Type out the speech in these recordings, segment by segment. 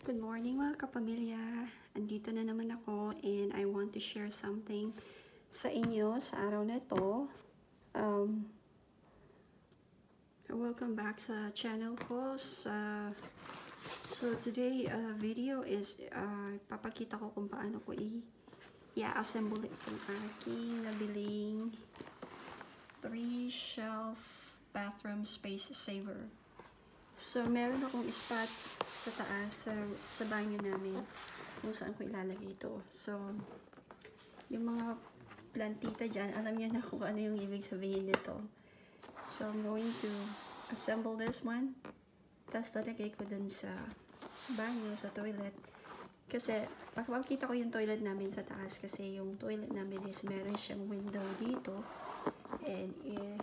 Good morning mga kapamilya. Andito na naman ako and I want to share something sa inyo sa araw na ito. Um, welcome back sa channel ko. Sa, so today uh, video is uh, papakita ko kung paano ko i-assemble itong aking nabiling 3 shelf bathroom space saver. So, meron akong spot sa taas, sa, sa banyo namin, kung saan ko ilalagay ito. So, yung mga plantita dyan, alam niyo na kung ano yung ibig sabihin nito. So, I'm going to assemble this one. Tapos, lalagay ko dun sa banyo, sa toilet. Kasi, pakita ko yung toilet namin sa taas kasi yung toilet namin is meron siyang window dito. And, eh,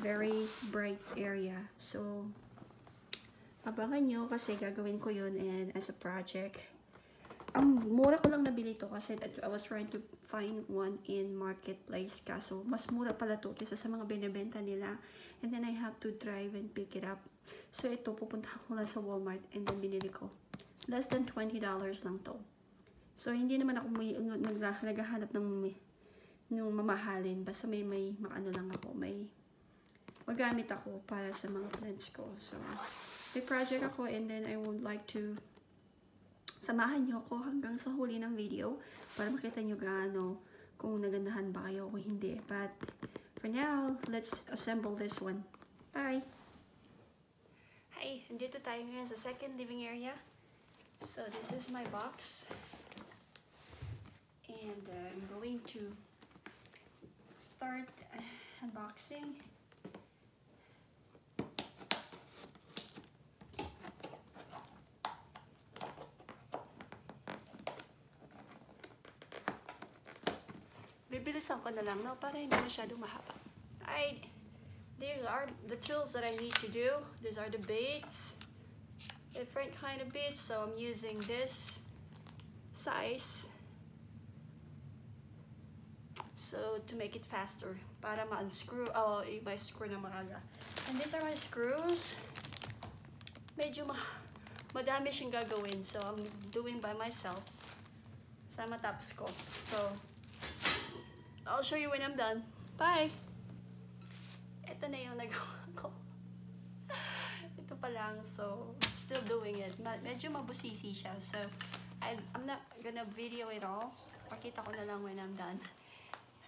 very bright area. So, abangan nyo kasi gagawin ko yun and as a project. Ang mura ko lang nabili to kasi I was trying to find one in marketplace kaso mas mura pala to kaysa sa mga binibenta nila and then I have to drive and pick it up. So ito pupunta ko lang sa Walmart and then binili ko. Less than $20 lang to. So hindi naman ako may naghahanap ng ng mamahalin basta may may ano lang ako may magamit ako para sa mga plants ko. So may project ako and then I would like to samahan nyo ako hanggang sa huli ng video para makita nyo gaano kung nagandahan ba kayo o hindi. But for now, let's assemble this one. Bye! Hi! Andito tayo ngayon sa second living area. So this is my box. And uh, I'm going to start uh, unboxing. Bibilisan ko na lang, no? Para hindi masyadong mahaba. Alright. These are the tools that I need to do. These are the baits. Different kind of baits. So I'm using this size. So to make it faster. Para ma-unscrew. Oh, may screw na maaga. And these are my screws. Medyo ma madami siyang gagawin. So I'm doing by myself. Sa matapos ko. So, I'll show you when I'm done. Bye! Ito na yung nagawa ko. Ito pa lang. So, still doing it. Medyo mabusisi siya. So, I'm not gonna video it all. Pakita ko na lang when I'm done.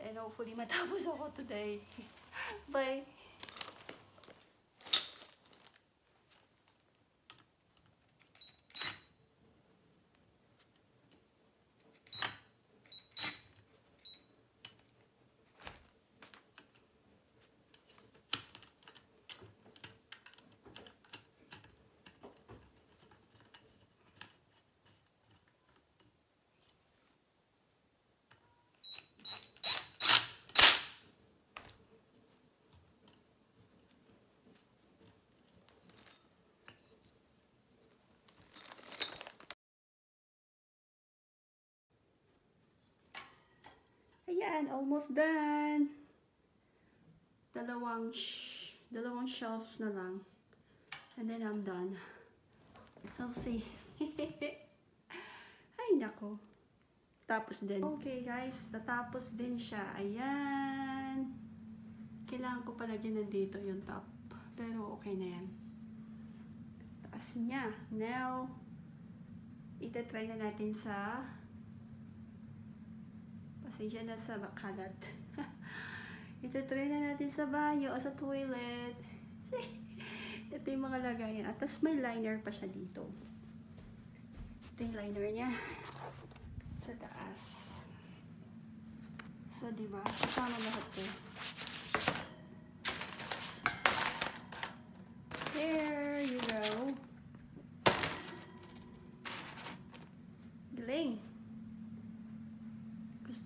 And hopefully matapos ako today. Bye! Ayan, almost done. Dalawang, sh dalawang shelves na lang. And then I'm done. I'll see. Ay, nako. Tapos din. Okay, guys. Natapos din siya. Ayan. Kailangan ko pala din nandito yung top. Pero okay na yan. Taas niya. Now, itatry na natin sa Pasensya na sa kalat. Ito try na natin sa banyo o sa toilet. Ito yung mga lagayan. At tas may liner pa siya dito. Ito yung liner niya. Sa taas. So, diba? Kasama lahat to. There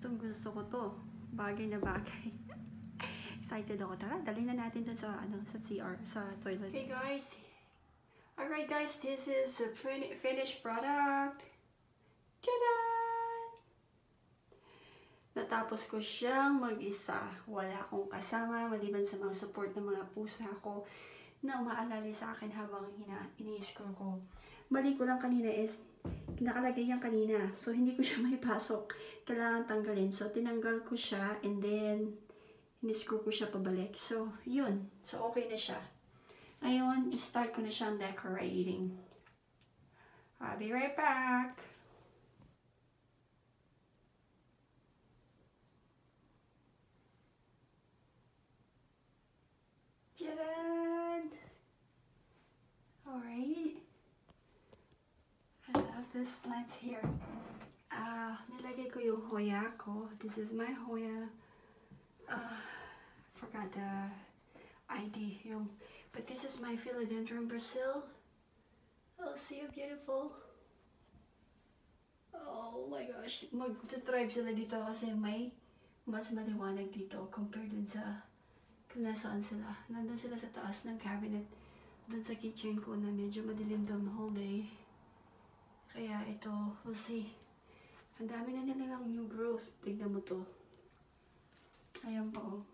Gustong gusto ko to. Bagay na bagay. Excited ako. Tara, dali na natin dun sa, ano, sa CR, sa toilet. Okay guys. Alright guys, this is the fin finished product. Tada! Natapos ko siyang mag-isa. Wala akong kasama, maliban sa mga support ng mga pusa ko. na umaalala sa akin habang hina, ini-scroll ko. Mali ko lang kanina is, nakalagay yan kanina. So, hindi ko siya may pasok. Kailangan tanggalin. So, tinanggal ko siya and then, ini-screw ko siya pabalik. So, yun. So, okay na siya. Ngayon, i-start ko na siyang decorating. I'll be right back. Tadaan! Alright. I love this plant here. Ah, nilagay ko yung Hoya ko. This is my Hoya. Ah, forgot the ID. Yung, but this is my Philodendron Brazil. Oh, see how beautiful. Oh my gosh. Mag-thrive sila dito kasi may mas maliwanag dito compared dun sa kung nasaan sila. Nandun sila sa taas ng cabinet. Dun sa kitchen ko na medyo madilim the whole day. Kaya ito, we'll see. Ang dami na nilang new growth. Tignan mo to. Ayan pa oh.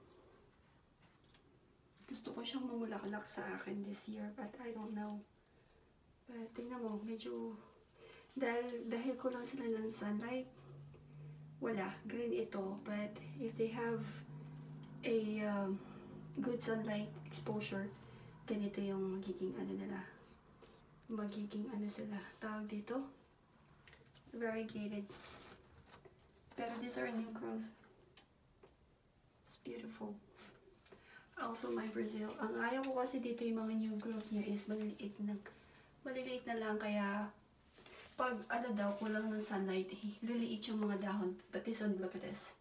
Gusto ko siyang mamulaklak sa akin this year but I don't know. But tingnan mo, medyo dahil, dahil ko lang sila ng sunlight, wala, green ito. But if they have a um, good sunlight exposure, ganito yung magiging ano nila. Magiging ano sila, tawag dito, variegated. Pero these are new growth. It's beautiful. Also my Brazil. Ang ayaw ko kasi dito yung mga new growth niya is maliliit na. Maliliit na lang kaya pag ano daw, kulang ng sunlight, eh, liliit yung mga dahon. But this one, look at this.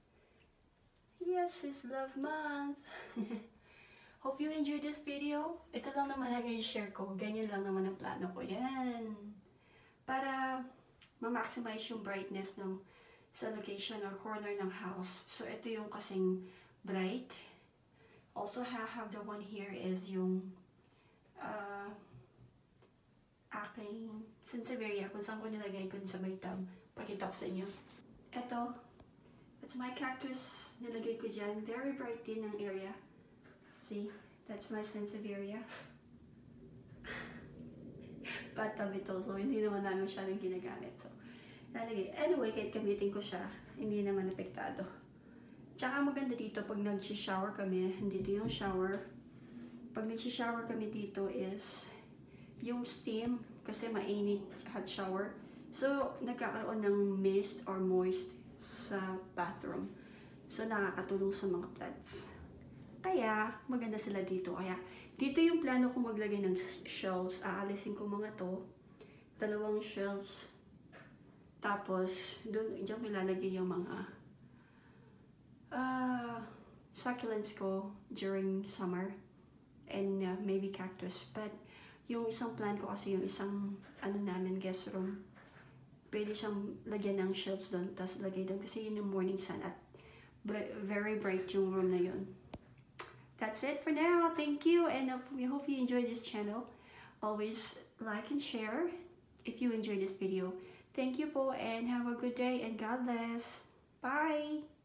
Yes, it's love month. Hope you enjoyed this video. Ito lang naman ang i-share ko. Ganyan lang naman ang plano ko. Yan. Para ma-maximize yung brightness ng sa location or corner ng house. So, ito yung kasing bright. Also, I have the one here is yung uh, aking Sansevieria kung saan ko nilagay ko sa may tub. Pakita ko sa inyo. Ito, that's my cactus. Nilagay ko dyan. Very bright din ang area. See, that's my Sansevieria. Bathtub ito, so hindi naman namin siya rin ginagamit. So, lalagay. Anyway, kahit gamitin ko siya, hindi naman apektado. Tsaka maganda dito pag nag-shower kami, dito yung shower. Pag nag-shower kami dito is yung steam kasi mainit hot shower. So, nagkakaroon ng mist or moist sa bathroom. So, nakakatulong sa mga plants. Kaya, maganda sila dito. Kaya, dito yung plano kong maglagay ng shelves. Aalisin ko mga to. Dalawang shelves. Tapos, doon, diyan ko ilalagay yung mga uh, succulents ko during summer. And uh, maybe cactus. But, yung isang plant ko kasi yung isang ano namin guest room pwede siyang lagyan ng shelves doon tapos lagay doon kasi yun yung morning sun at very bright yung room na yun that's it for now. Thank you and we hope you enjoy this channel. Always like and share if you enjoy this video. Thank you po and have a good day and God bless. Bye